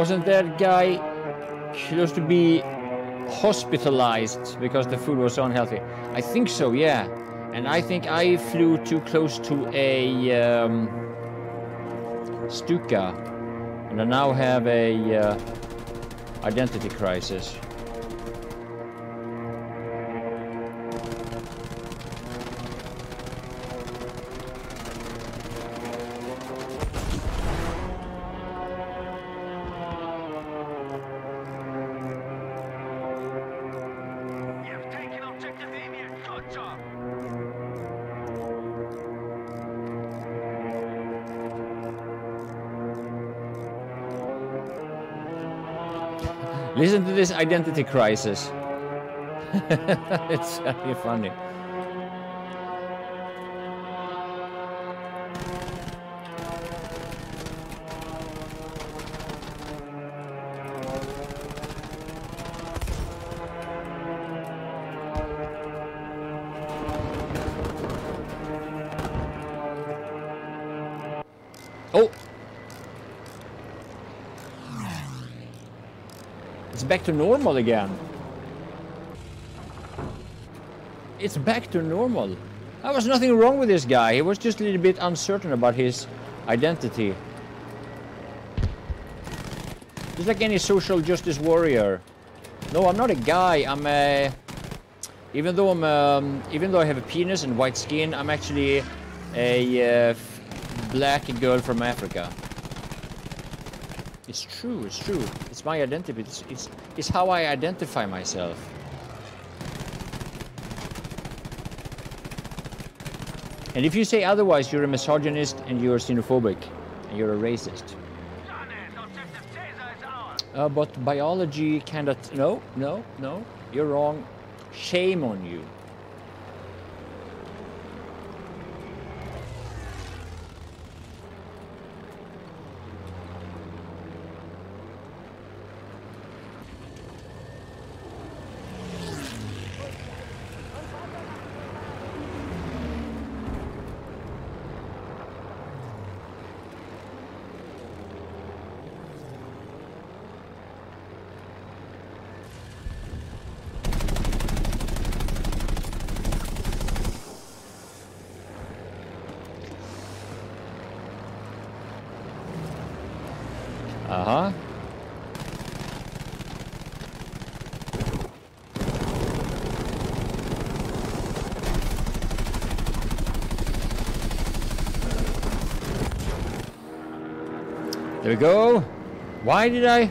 Wasn't that guy supposed to be hospitalized because the food was unhealthy? I think so, yeah. And I think I flew too close to a um, Stuka, and I now have a uh, identity crisis. Listen to this identity crisis. it's really funny. It's back to normal again. It's back to normal. There was nothing wrong with this guy. He was just a little bit uncertain about his identity. Just like any social justice warrior. No, I'm not a guy. I'm a. Even though I'm, um, even though I have a penis and white skin, I'm actually a uh, black girl from Africa. It's true. It's true. It's my identity. It's it's, it's how I identify myself. And if you say otherwise, you're a misogynist and you're xenophobic and you're a racist. Uh, but biology cannot. No, no, no. You're wrong. Shame on you. Uh huh. There we go. Why did I?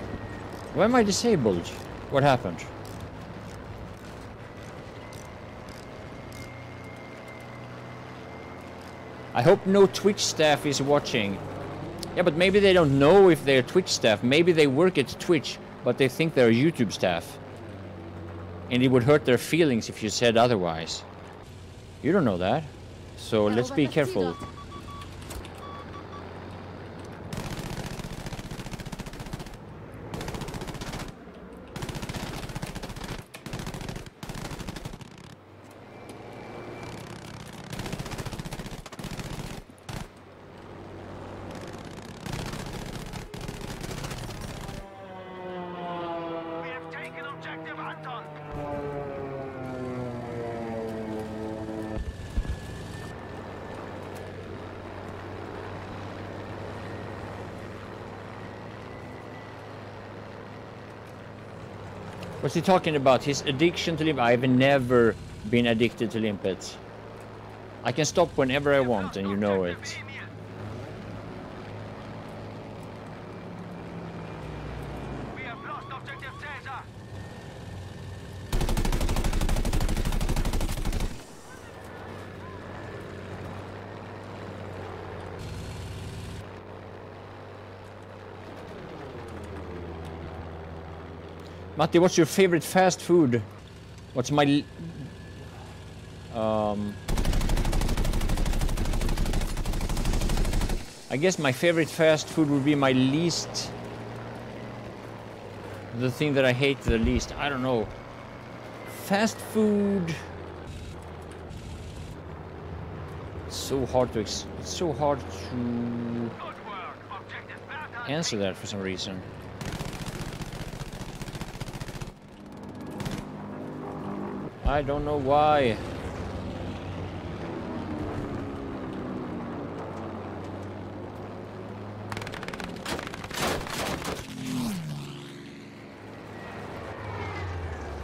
Why am I disabled? What happened? I hope no Twitch staff is watching. Yeah, but maybe they don't know if they're Twitch staff. Maybe they work at Twitch, but they think they're YouTube staff. And it would hurt their feelings if you said otherwise. You don't know that. So let's be careful. What's he talking about? His addiction to limpets. I've never been addicted to limpets. I can stop whenever I want, and you know it. Objective Amy. We have lost objective Caesar. Matti, what's your favorite fast food? What's my... Um... I guess my favorite fast food would be my least... The thing that I hate the least. I don't know. Fast food... It's so hard to... Ex it's so hard to Good work. Objective Bertha. answer that for some reason. I don't know why.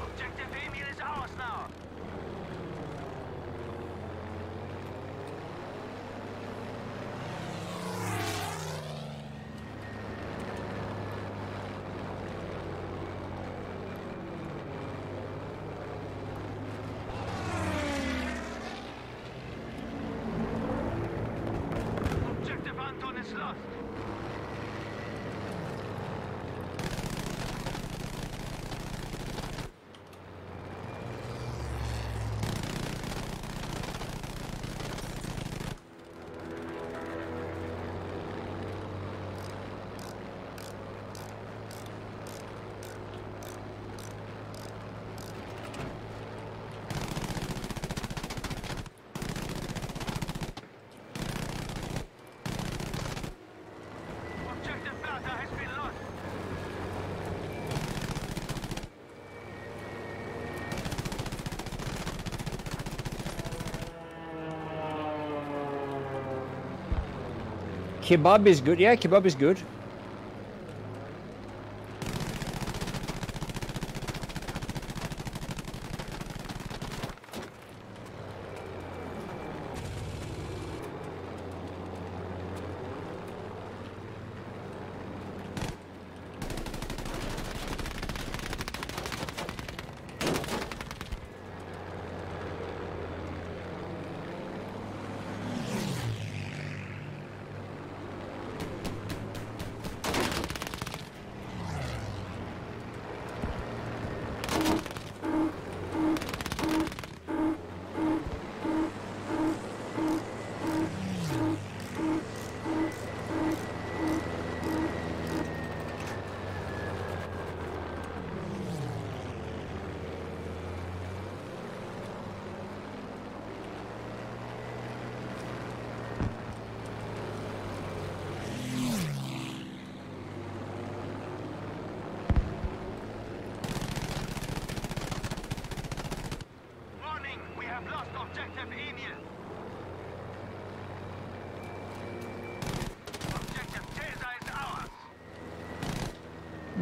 Objective Emil is ours now. Objective Anton is lost. Objective Bertha has been lost. Kebab is good. Yeah, kebab is good.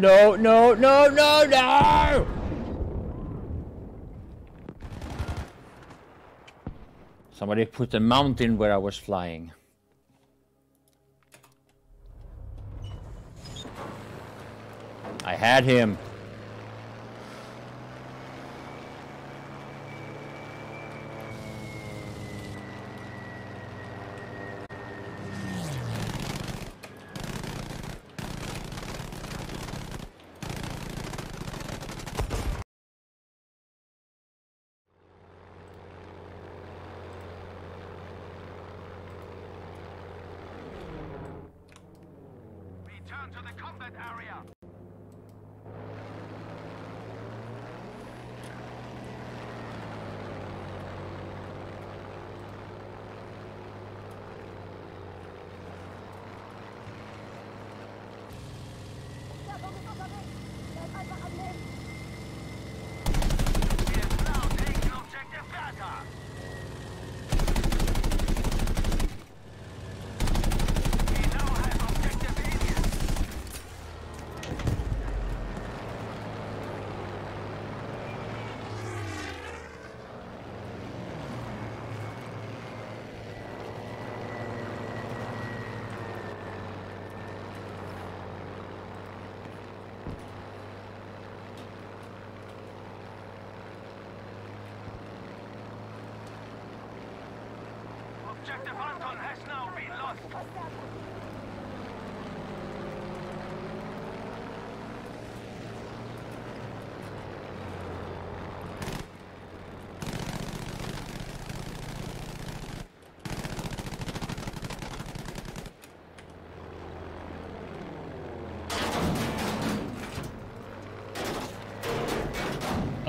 No, no, no, no, no! Somebody put a mountain where I was flying. I had him. To the combat area.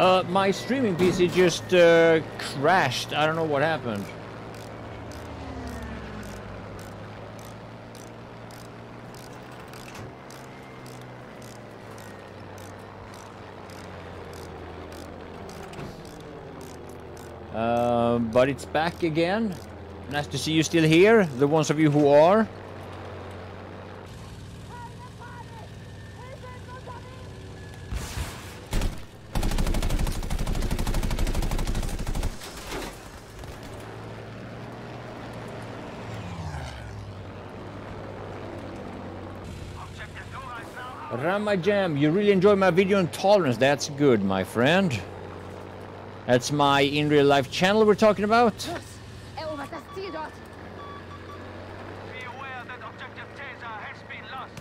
Uh, my streaming PC just uh, crashed. I don't know what happened. Uh, but it's back again. Nice to see you still here, the ones of you who are. Ramajam, you really enjoy my video on tolerance. That's good, my friend. That's my in real life channel we're talking about. Los! Erobert das Ziel dort! Be aware that objective Caesar has been lost.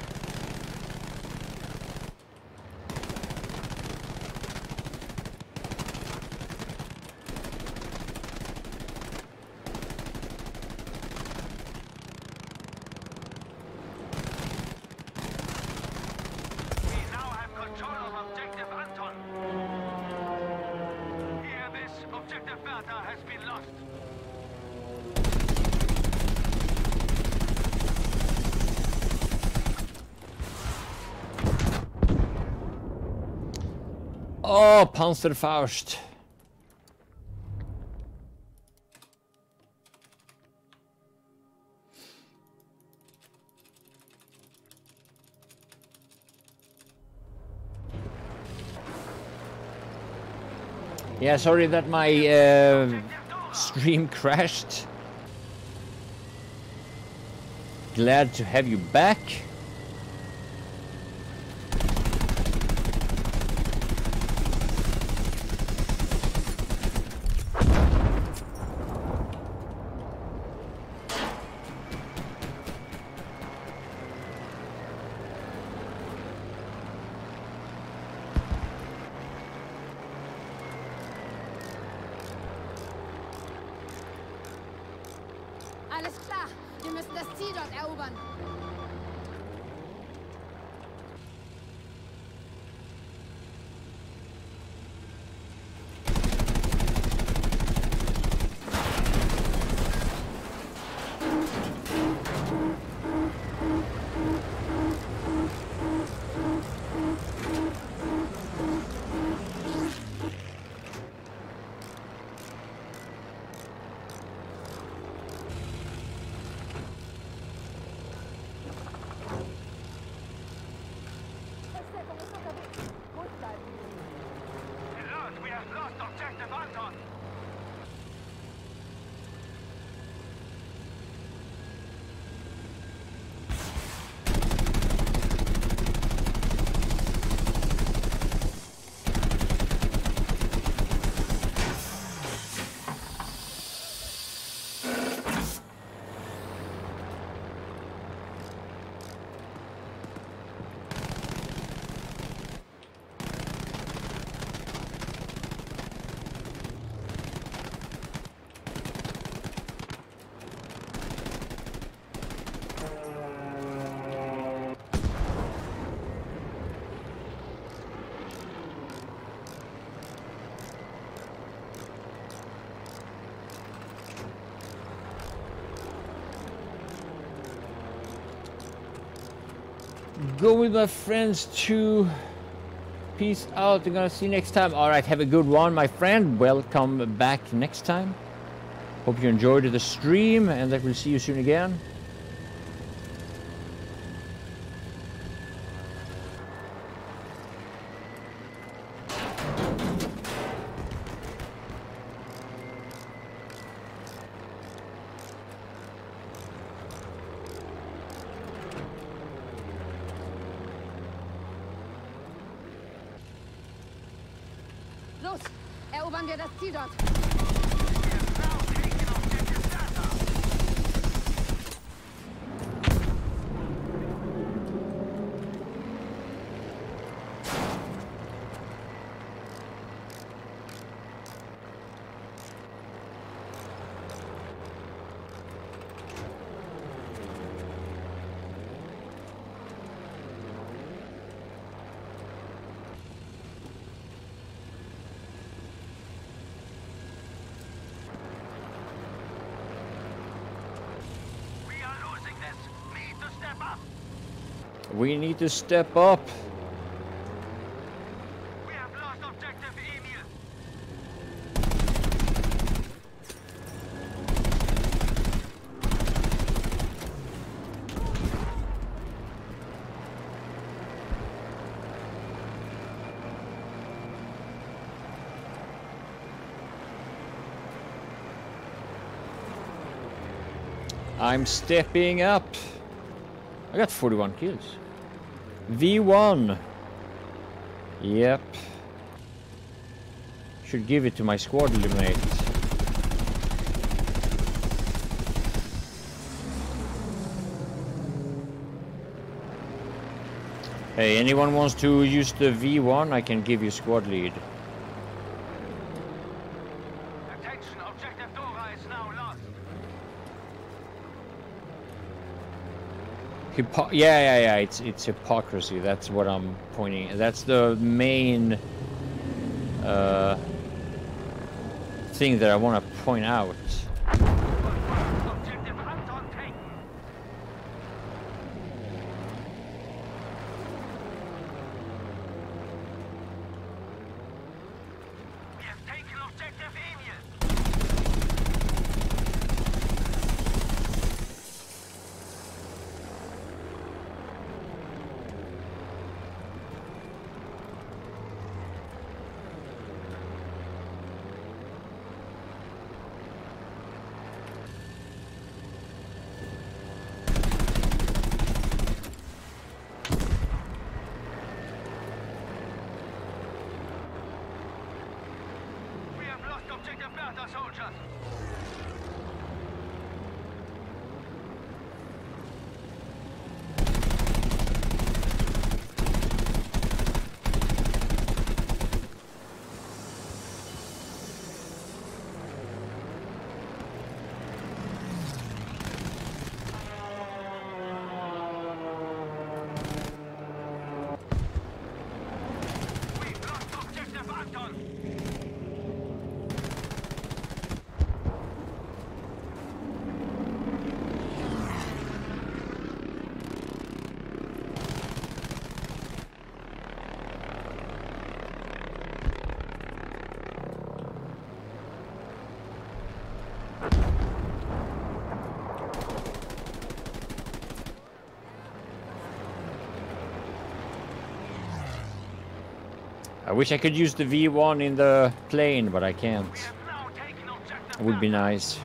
We now have control of objective Anton. Hear this, objective Bertha has been lost. Oh, Panzerfaust. Yeah, sorry that my uh, stream crashed. Glad to have you back. Wir müssen das Ziel dort erobern! Go with my friends to peace out. I'm gonna see you next time. All right have a good one my friend. Welcome back next time. Hope you enjoyed the stream and that we'll see you soon again We need to step up. I'm stepping up. I got 41 kills. V1. Yep. Should give it to my squad mate. Hey, anyone wants to use the V1? I can give you squad lead. Attention, objective Dora is now lost. Hypo yeah, yeah, yeah. It's it's hypocrisy. That's what I'm pointing. At. That's the main uh, thing that I want to point out. We have taken objective. We have lost objective Bertha soldiers. I wish I could use the V1 in the plane, but I can't. We have now taken objective It would be nice.